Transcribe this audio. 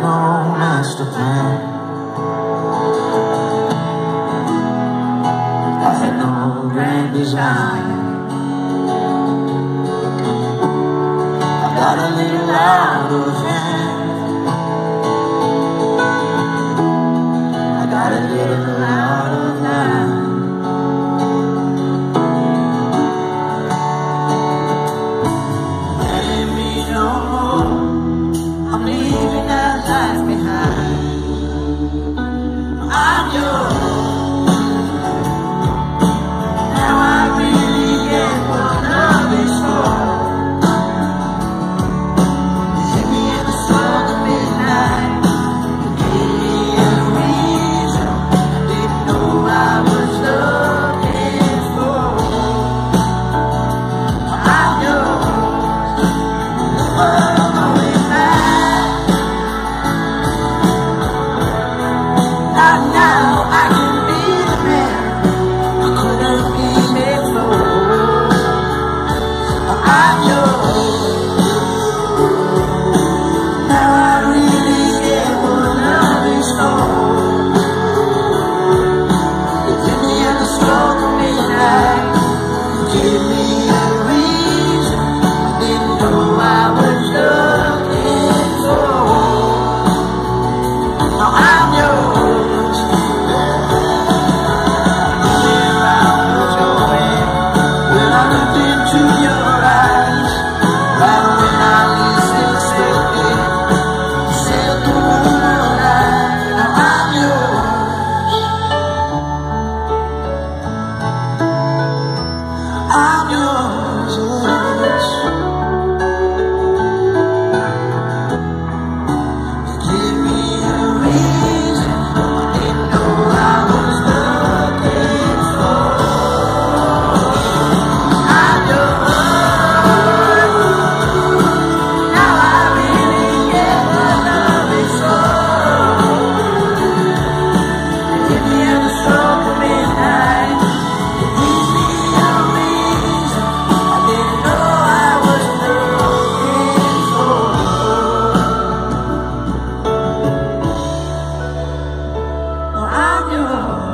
no master plan. I had no grand design. I got a little out of hand. I'm yours. into your No.